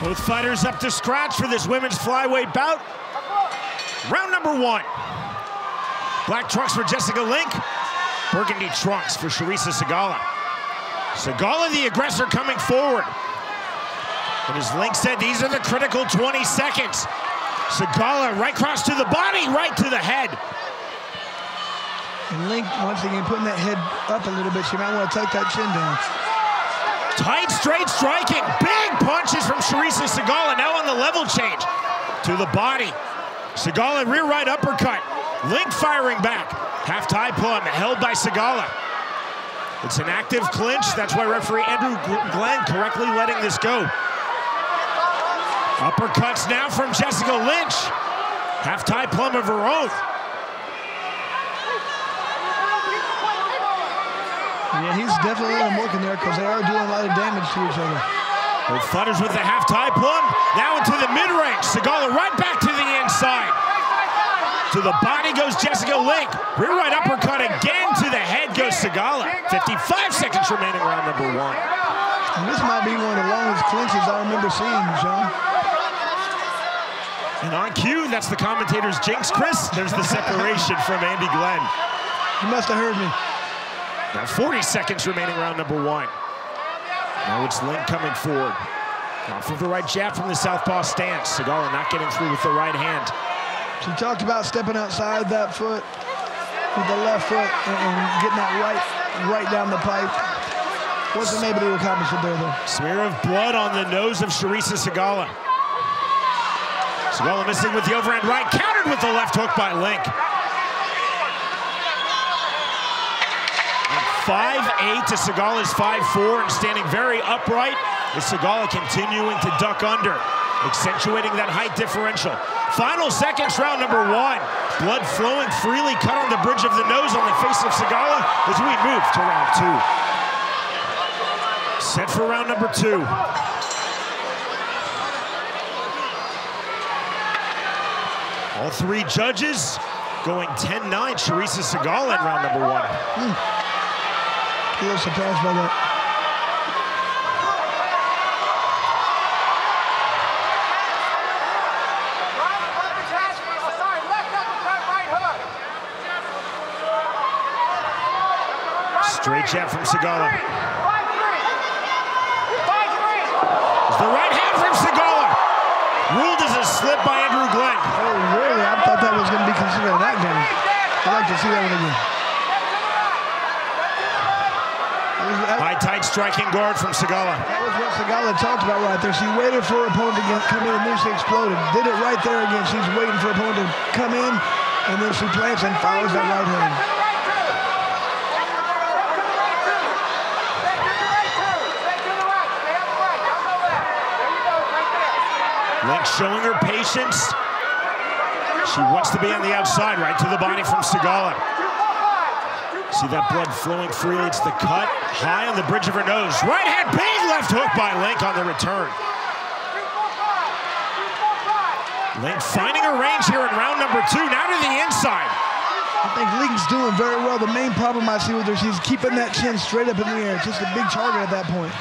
Both fighters up to scratch for this women's flyweight bout. Round number one. Black trunks for Jessica Link. Burgundy trunks for Charisa Sigala. Sigala, the aggressor, coming forward. And as Link said, these are the critical 20 seconds. Sigala right cross to the body, right to the head. And Link, once again, putting that head up a little bit. She might want to take that chin down. Tight, straight striking. Big punches from Charisa Sigala. Now on the level change. To the body. Sigala rear right uppercut. Link firing back. Half tie plum held by Sigala. It's an active clinch. That's why referee Andrew Glenn correctly letting this go. Uppercuts now from Jessica Link. Half tie plum of her own. Yeah, he's definitely letting them work in there because they are doing a lot of damage to each other. Fighters with the half tie plum. Now into the mid-range. Sigala right back to the inside. To the body goes Jessica Link. Rear right uppercut again to the head goes Sigala. 55 seconds remaining round number one. And this might be one of the longest clinches I remember seeing, John. And on cue, that's the commentator's jinx, Chris. There's the separation from Andy Glenn. You must have heard me. Now 40 seconds remaining round number one. Now it's Link coming forward. Off of the right jab from the southpaw stance. Sigala not getting through with the right hand. She talked about stepping outside that foot with the left foot and, getting that right right down the pipe. Wasn't able to accomplish it there, though. Smear of blood on the nose of Charisa Sigala. Sigala missing with the overhand right, countered with the left hook by Link. 5'8 to Sigala's 5'4 and standing very upright is Sigala continuing to duck under, accentuating that height differential. Final seconds, round number one. Blood flowing freely, cut on the bridge of the nose on the face of Sigala as we move to round two. Set for round number two. All three judges going 10-9. Charisa Sigala in round number one. Mm. A little surprised by that. Straight jab from Sigala. The right hand from Sigala. Ruled as a slip by Andrew Glenn. Oh, really? I thought that was going to be considered a knockdown. I'd like to see that one again. High tight striking guard from Sigala. That was what Sigala talked about right there. She waited for her opponent to get, come in and then she exploded. Did it right there again. She's waiting for her opponent to come in and then she plants and follows that right hand. Link showing her patience. She wants to be on the outside, right to the body from Sigala. See that blood flowing freely. It's the cut high on the bridge of her nose. Right hand, big left hook by Link on the return. Link finding her range here in round number two. Now to the inside. I think Link's doing very well. The main problem I see with her, she's keeping that chin straight up in the air. Just a big target at that point.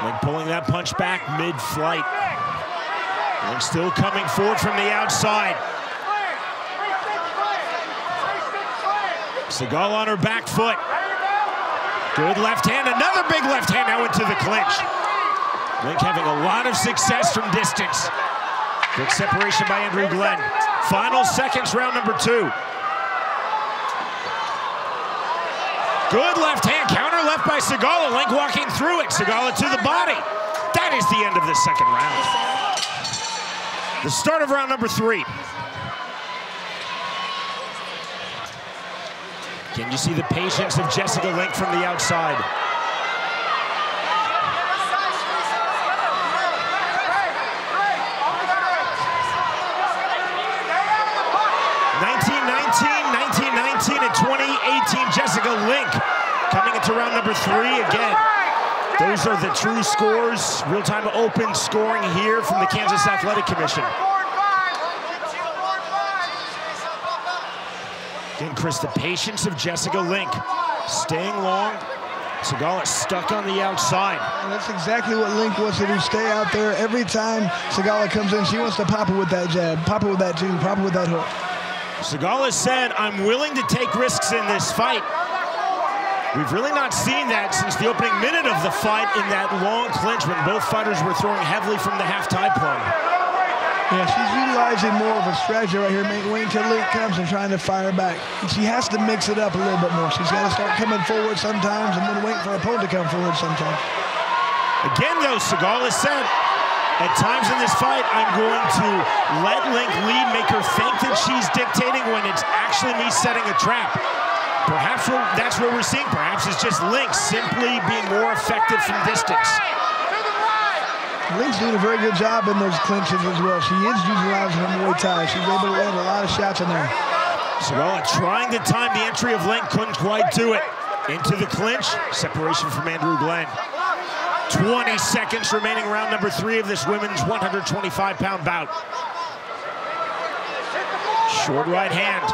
Link pulling that punch back mid-flight. Link still coming forward from the outside. Sigala on her back foot. Good left hand, another big left hand now into the clinch. Link having a lot of success from distance. Good separation by Andrew Glenn. Final seconds, round number two. Good left hand, counter left by Sigala. Link walking through it. Sigala to the body. That is the end of the second round. The start of round number three. Can you see the patience of Jessica Link from the outside? Nineteen nineteen, nineteen nineteen, and 2018, Jessica Link coming into round number three again. Those are the true scores, real-time open scoring here from the Kansas Athletic Commission. Again, Chris, the patience of Jessica Link, staying long, Sigala stuck on the outside. And that's exactly what Link wants to do. Stay out there. Every time Sigala comes in, she wants to pop it with that jab, pop it with that two, pop it with that hook. Sigala said, I'm willing to take risks in this fight. We've really not seen that since the opening minute of the fight in that long clinch when both fighters were throwing heavily from the half tie plug. Yeah, she's utilizing more of a strategy right here, waiting until Link comes and trying to fire back. And she has to mix it up a little bit more. She's got to start coming forward sometimes and then wait for her opponent to come forward sometimes. Again, though, Sigala said, at times in this fight, I'm going to let Link lead, make her think that she's dictating when it's actually me setting a trap. Perhaps that's what we're seeing. Perhaps it's just Link simply being more effective from distance. Link's doing a very good job in those clinches as well. She is utilizing her Muay Thai. She's able to land a lot of shots in there. Sigala trying to time the entry of Link, couldn't quite do it. Into the clinch, separation from Andrew Glenn. 20 seconds remaining round number three of this women's 125-pound bout. Short right hand.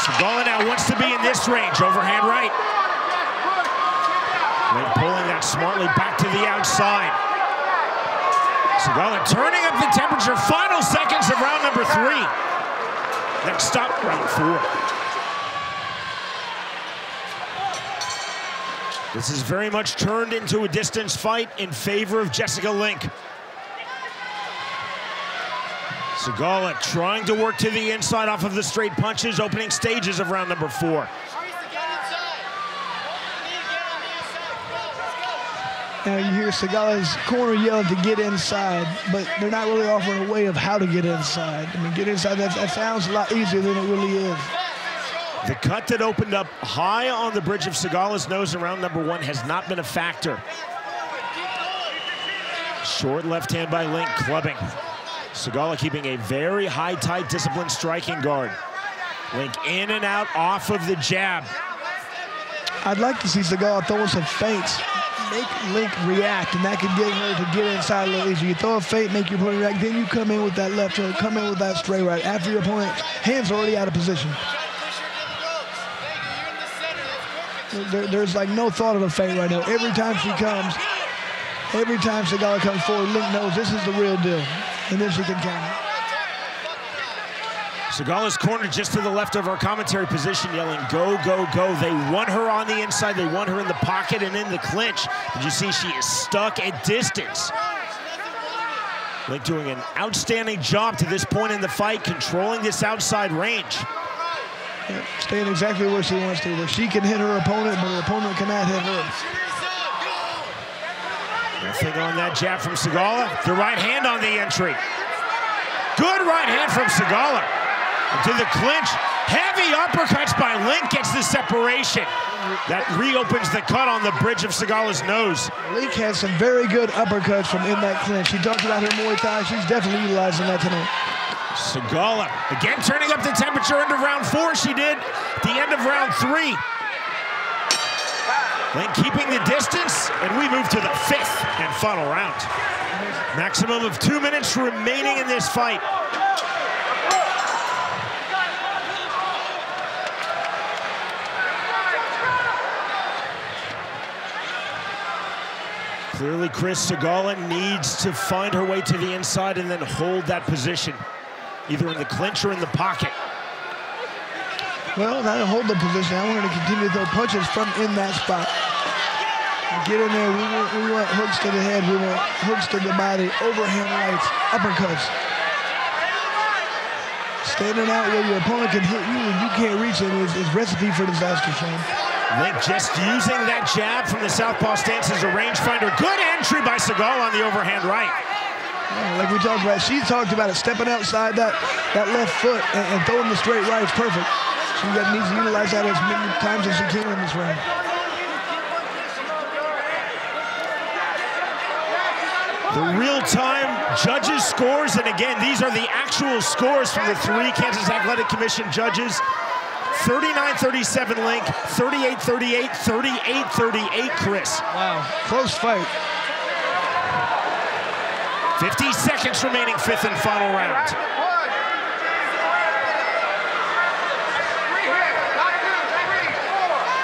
Sigala now wants to be in this range, overhand right. Then pulling that smartly back to the outside. Sigala turning up the temperature, final seconds of round number three. Next stop, round four. This is very much turned into a distance fight in favor of Jessica Link. Sigala trying to work to the inside off of the straight punches, opening stages of round number four. Now you hear Sigala's corner yelling to get inside, but they're not really offering a way of how to get inside. I mean, get inside, that, that sounds a lot easier than it really is. The cut that opened up high on the bridge of Sigala's nose in round number one has not been a factor. Short left hand by Link, clubbing. Sigala keeping a very high, tight, disciplined striking guard. Link in and out off of the jab. I'd like to see Sigala throwing some feints. Make Link react, and that could get her to get inside a little easier. You throw a fake, make your opponent react, then you come in with that left hook, come in with that straight right. After your opponent's hands already out of position. There, there's like no thought of a fake right now. Every time she comes, every time Sigala comes forward, Link knows this is the real deal and then she can counter. Sigala's cornered just to the left of our commentary position, yelling, go, go, go. They want her on the inside. They want her in the pocket and in the clinch. Did you see she is stuck at distance? Link doing an outstanding job to this point in the fight, controlling this outside range. Yeah, staying exactly where she wants to, where she can hit her opponent, but her opponent cannot hit her. Nothing on that jab from Sigala. The right hand on the entry. Good right hand from Sigala. To the clinch. Heavy uppercuts by Link gets the separation. That reopens the cut on the bridge of Sigala's nose. Link has some very good uppercuts from in that clinch. She talked about her Muay Thai. She's definitely utilizing that tonight. Sigala again turning up the temperature into round four. She did the end of round three. Link keeping the distance, and we move to the fifth and final round. Maximum of two minutes remaining in this fight. Clearly, Chris Sigala needs to find her way to the inside and then hold that position, either in the clinch or in the pocket. Well, not hold the position. I wanted to continue to throw punches from in that spot. Get in there. We want, we want hooks to the head. We want hooks to the body. Overhand rights, uppercuts. Standing out where your opponent can hit you and you can't reach him is, is recipe for disaster, Shane. Link just using that jab from the southpaw stance as a rangefinder. Good entry by Sigala on the overhand right. Yeah, like we talked about, she talked about it, stepping outside that, that left foot and, and throwing the straight right is perfect. She needs to utilize that as many times as she can in this round. The real-time judges scores, and again, these are the actual scores from the three Kansas Athletic Commission judges. 39-37 Link, 38-38, 38-38 Chris. Wow, close fight. 50 seconds remaining, fifth and final round.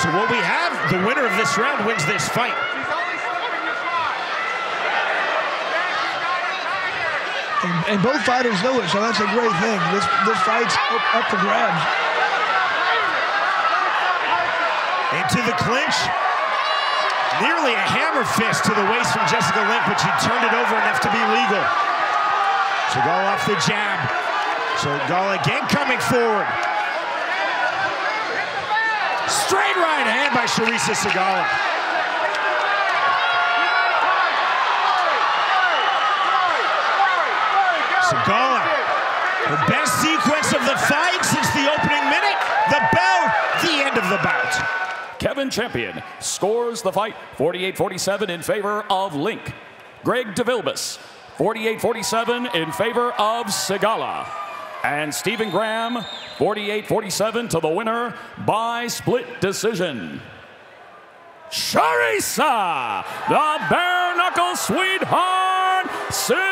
So what we have, the winner of this round wins this fight. And, and both fighters know it, so that's a great thing. This this fight's up, up for grabs. Into the clinch. Nearly a hammer fist to the waist from Jessica Link, but she turned it over enough to be legal. Sigala off the jab. Sigala again coming forward. Straight right hand by Charisa Sigala. Sigala, the best sequence of the fight Champion scores the fight 48-47 in favor of Link. Greg DeVilbus, 48-47 in favor of Sigala. And Stephen Graham, 48-47 to the winner by split decision. Charisa, the bare knuckle sweetheart, Sigala.